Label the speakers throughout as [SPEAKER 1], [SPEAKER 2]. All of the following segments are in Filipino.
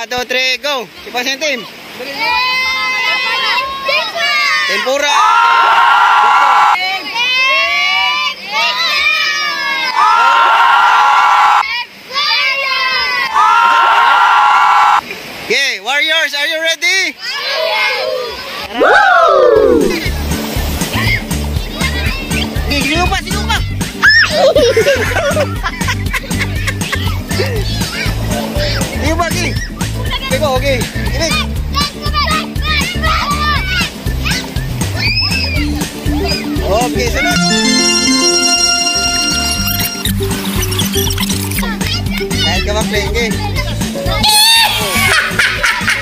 [SPEAKER 1] Ah, 1, 2, 3, go! Sipang sentim. Tempura! Okay, warriors, are you ready? Sino pa? Sino pa? Okay po, okay. Ini. Okay, sunod. Kahit ka mag-play, okay?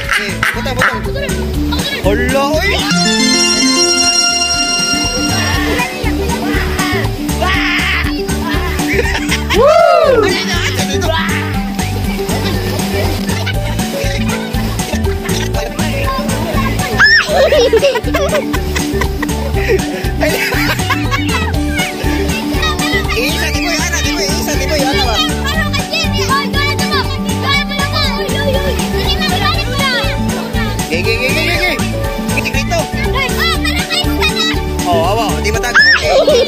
[SPEAKER 1] Okay, puta, puta. Hala, Isa, di ko yan, di ko isa, di ba? Okay, okay, okay, okay, okay. Okay, grito. Oh, awa, di ba tago? Okay,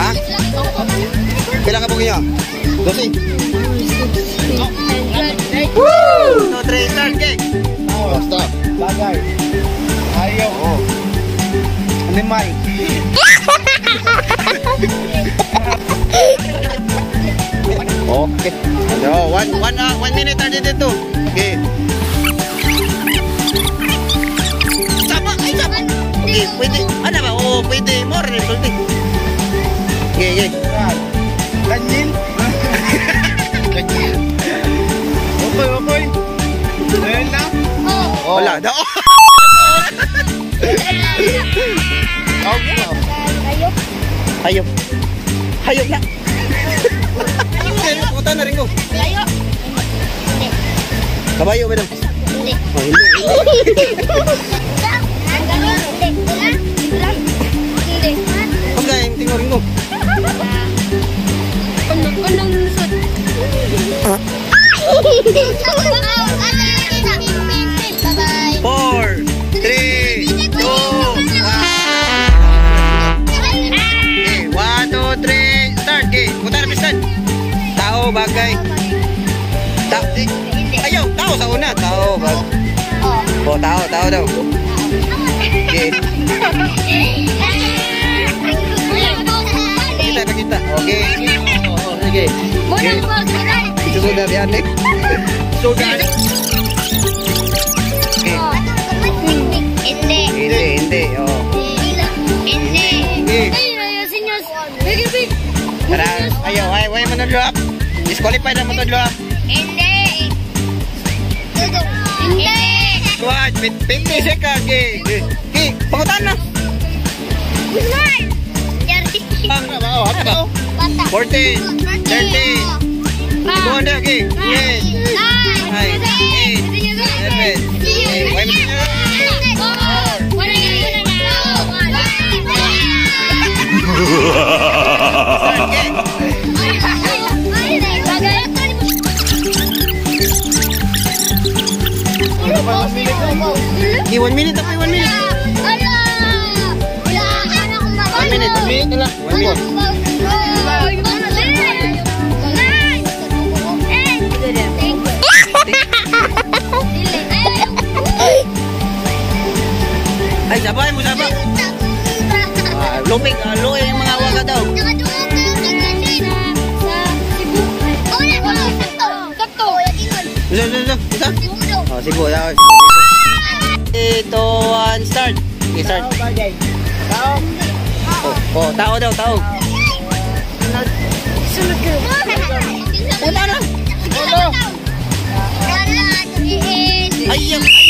[SPEAKER 2] Ha?
[SPEAKER 1] Pila ka bugin nyo? Dosi. Woo! No, three, start.
[SPEAKER 2] Oh, stop. Bagay. Ayaw. Oh. Animal.
[SPEAKER 1] Okay. No, one, one, uh, one minute, 32. Okay. Okay, pwede. Ano ba? Oo, pwede. More than pwede. Okay, okay.
[SPEAKER 2] Yan. Ganyin. Ganyin. Okay, okay. Ayun na. Oh.
[SPEAKER 1] Wala. No.
[SPEAKER 2] Okay.
[SPEAKER 1] Hayop. Hayop na. Okay, pumunta na rin ko. Kabayo ba daw?
[SPEAKER 3] Hindi.
[SPEAKER 1] Oh, hindi.
[SPEAKER 3] Hindi.
[SPEAKER 1] Four, three, two, one. Okay, one, two, three, start. Okay, punta na pistan. Tao, bagay. Ta eh, ayaw, tao sa una. Tao, bag. Oh, tao, tao daw. Okay, kita, kita. Okay. Oh, sige.
[SPEAKER 3] Munang pagkakas.
[SPEAKER 1] Ito sudah yan eh. Sudah. Okay.
[SPEAKER 3] Hindi.
[SPEAKER 1] Hindi, hindi. Oh.
[SPEAKER 3] Hindi.
[SPEAKER 1] Okay.
[SPEAKER 3] Ay, ayasin niyo. Bigi, bigi.
[SPEAKER 1] Tara, ayaw, ayaw, ayaw mo na drop. Disqualified na mo to drop.
[SPEAKER 3] Hindi. Hindi.
[SPEAKER 1] Squad, 50 seconds. Okay, okay. Okay, pangutan na.
[SPEAKER 3] Smart.
[SPEAKER 1] Ang, oh, haka ba? 40, 30, 200, okay. Yes. Ay, eight, seven, eight. Wait, wait, wait. Start, okay. Okay, one minute ako, one minute. One minute, one minute na lang. One minute. Lumig, ah, luoy yung mga waga daw. Isa, isa, isa. Isa. Oh, Cebu, daw. Ito, one, start. Okay, start.
[SPEAKER 2] Tao.
[SPEAKER 1] Oh, oh, tao daw, tao. Punta lang.
[SPEAKER 2] Ano?
[SPEAKER 1] Ayaw, ayaw. Ay,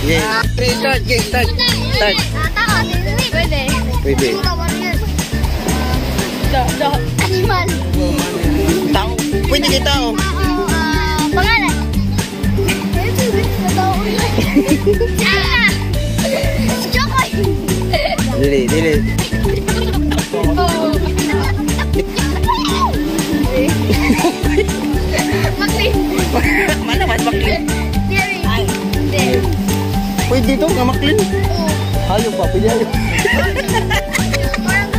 [SPEAKER 3] hindi.
[SPEAKER 1] Yeah. Three, start, okay, start. Start.
[SPEAKER 3] Pwede.
[SPEAKER 1] Pwede.
[SPEAKER 3] Do, do. Animal.
[SPEAKER 1] Tao. Pwede kay tao.
[SPEAKER 3] Ah, pangalan. Ah!
[SPEAKER 1] Dili, dili. dito, nga maklin. Hayo pa, pili.